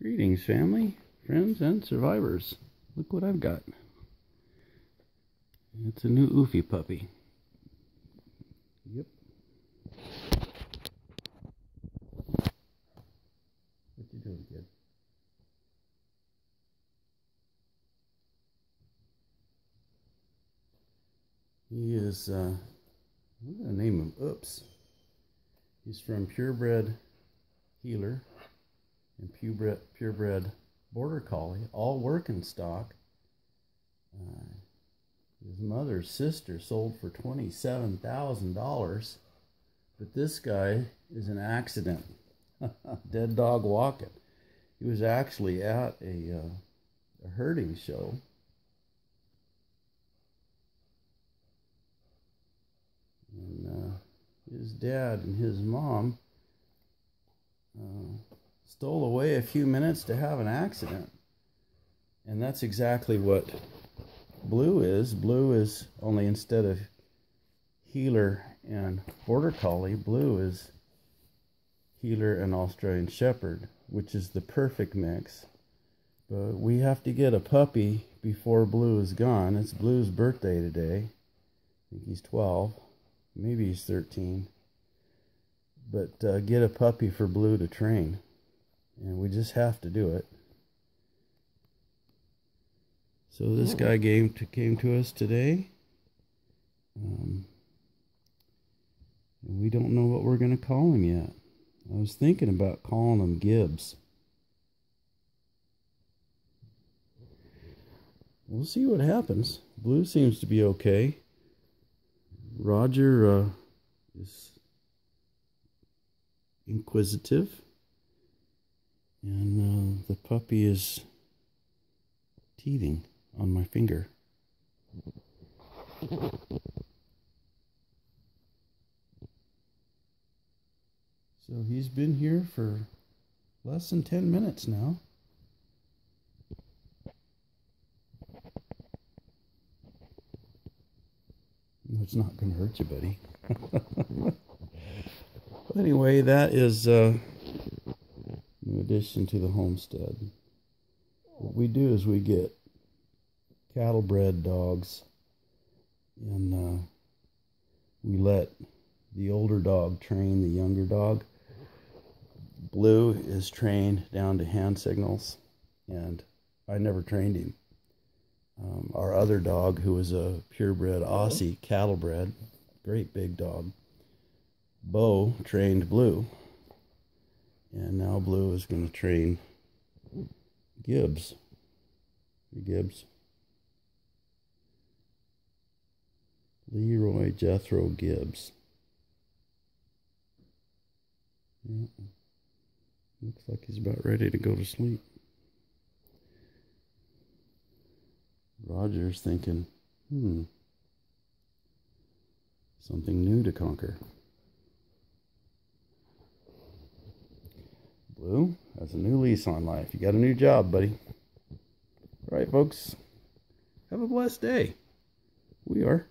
Greetings, family, friends, and survivors. Look what I've got. It's a new Oofy puppy. Yep. What you doing, kid? He is, uh, I'm going to name him Oops. He's from Purebred Heeler and purebred, purebred border collie, all working stock. Uh, his mother's sister sold for $27,000, but this guy is an accident. Dead dog walking. He was actually at a, uh, a herding show. And uh, his dad and his mom uh, stole away a few minutes to have an accident. And that's exactly what Blue is. Blue is only instead of Heeler and Border Collie, Blue is Heeler and Australian Shepherd, which is the perfect mix. But we have to get a puppy before Blue is gone. It's Blue's birthday today. I think he's 12. Maybe he's 13. But uh, get a puppy for Blue to train and we just have to do it. So this guy came to, came to us today. Um, and we don't know what we're going to call him yet. I was thinking about calling him Gibbs. We'll see what happens. Blue seems to be okay. Roger uh, is inquisitive. And uh, the puppy is teething on my finger. So he's been here for less than 10 minutes now. It's not going to hurt you, buddy. anyway, that is uh, addition to the homestead. What we do is we get cattle bred dogs and uh, we let the older dog train the younger dog. Blue is trained down to hand signals and I never trained him. Um, our other dog, who was a purebred Aussie cattle bred, great big dog, Bo trained Blue and now Blue is going to train Gibbs. Gibbs. Leroy Jethro Gibbs. Yeah. Looks like he's about ready to go to sleep. Roger's thinking, hmm, something new to conquer. Blue has a new lease on life. You got a new job, buddy. All right, folks. Have a blessed day. We are.